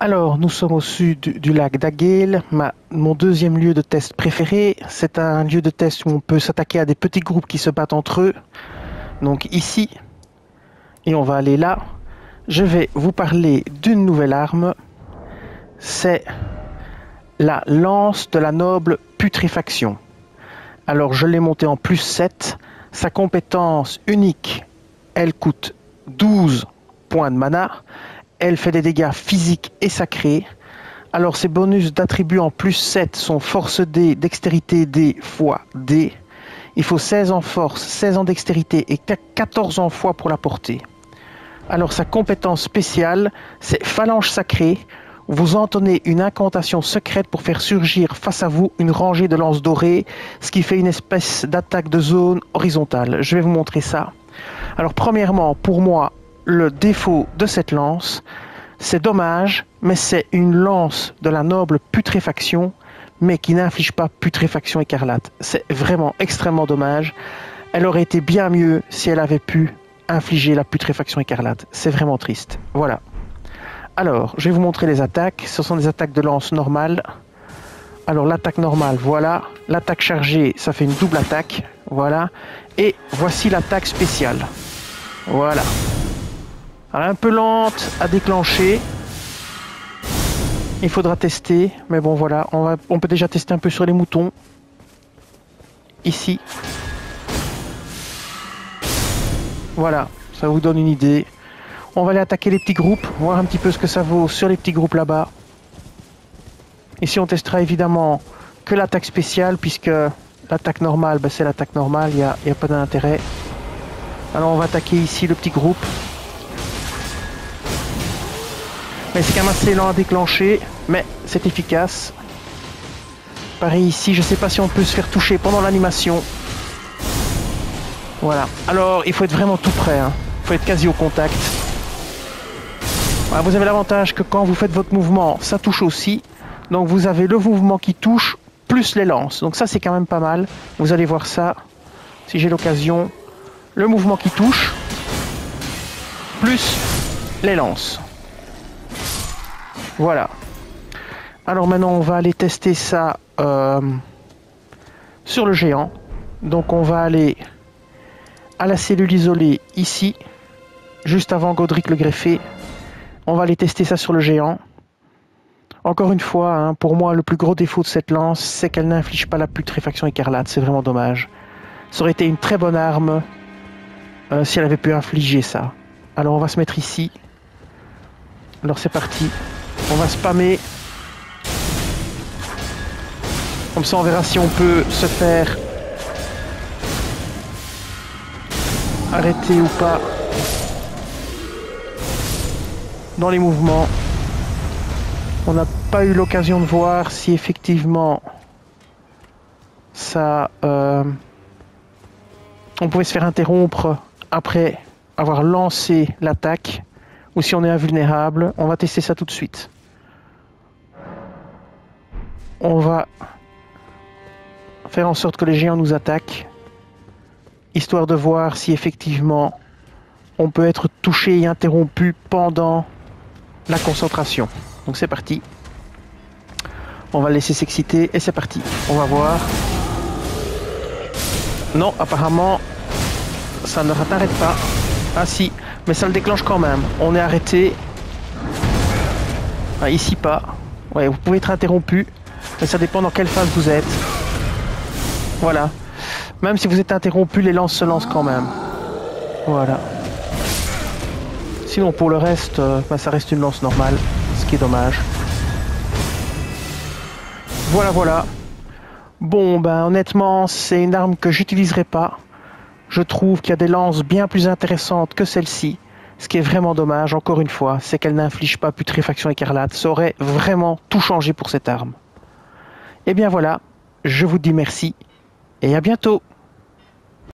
Alors, nous sommes au sud du lac d'Aguel, mon deuxième lieu de test préféré. C'est un lieu de test où on peut s'attaquer à des petits groupes qui se battent entre eux. Donc ici, et on va aller là. Je vais vous parler d'une nouvelle arme. C'est la lance de la noble putréfaction. Alors je l'ai montée en plus 7. Sa compétence unique, elle coûte 12 points de mana elle fait des dégâts physiques et sacrés. Alors ses bonus d'attributs en plus 7 sont force D, dextérité D fois D. Il faut 16 en force, 16 en dextérité et 14 en foi pour la porter. Alors sa compétence spéciale, c'est phalange sacrée. Vous entonnez une incantation secrète pour faire surgir face à vous une rangée de lances dorées, ce qui fait une espèce d'attaque de zone horizontale. Je vais vous montrer ça. Alors premièrement, pour moi, le défaut de cette lance, c'est dommage, mais c'est une lance de la noble putréfaction, mais qui n'inflige pas putréfaction écarlate. C'est vraiment extrêmement dommage. Elle aurait été bien mieux si elle avait pu infliger la putréfaction écarlate. C'est vraiment triste. Voilà. Alors, je vais vous montrer les attaques. Ce sont des attaques de lance normales. Alors, l'attaque normale, voilà. L'attaque chargée, ça fait une double attaque. Voilà. Et voici l'attaque spéciale. Voilà un peu lente à déclencher. Il faudra tester, mais bon voilà, on, va, peut déjà tester un peu sur les moutons. Ici. Voilà, ça vous donne une idée. On va aller attaquer les petits groupes, voir un petit peu ce que ça vaut sur les petits groupes là-bas. Ici on testera évidemment que l'attaque spéciale, puisque l'attaque normale, ben, c'est l'attaque normale, il n'y a pas d'intérêt. Alors on va attaquer ici le petit groupe. Mais c'est quand même assez lent à déclencher, mais c'est efficace. Pareil ici, je sais pas si on peut se faire toucher pendant l'animation. Voilà. Alors, il faut être vraiment tout près. Hein. Il faut être quasi au contact. vous avez l'avantage que quand vous faites votre mouvement, ça touche aussi. Donc vous avez le mouvement qui touche plus les lances. Donc ça c'est quand même pas mal. Vous allez voir ça si j'ai l'occasion. Le mouvement qui touche plus les lances. Voilà. Alors maintenant, on va aller tester ça euh, sur le géant. Donc on va aller à la cellule isolée ici, juste avant Godric le greffé. On va aller tester ça sur le géant. Encore une fois, hein, pour moi, le plus gros défaut de cette lance, c'est qu'elle n'inflige pas la putréfaction écarlate. C'est vraiment dommage. Ça aurait été une très bonne arme euh, si elle avait pu infliger ça. Alors on va se mettre ici. Alors c'est parti. On va spammer. Comme ça, on verra si on peut se faire arrêter ou pas dans les mouvements. On n'a pas eu l'occasion de voir si effectivement ça... Euh, on pouvait se faire interrompre après avoir lancé l'attaque ou si on est invulnérable. On va tester ça tout de suite on va faire en sorte que les géants nous attaquent, histoire de voir si effectivement on peut être touché et interrompu pendant la concentration. Donc c'est parti. On va laisser s'exciter et c'est parti. On va voir. Non, apparemment, ça ne t'arrête pas. Ah si, mais ça le déclenche quand même. On est arrêté. Ah, ici pas. Ouais, vous pouvez être interrompu. Ça dépend dans quelle phase vous êtes. Voilà. Même si vous êtes interrompu, les lances se lancent quand même. Voilà. Sinon pour le reste, euh, bah, ça reste une lance normale, ce qui est dommage. Voilà, voilà. Bon, ben honnêtement, c'est une arme que j'utiliserai pas. Je trouve qu'il y a des lances bien plus intéressantes que celle-ci. Ce qui est vraiment dommage, encore une fois, c'est qu'elle n'inflige pas putréfaction écarlate. Ça aurait vraiment tout changé pour cette arme. Et eh bien voilà, je vous dis merci et à bientôt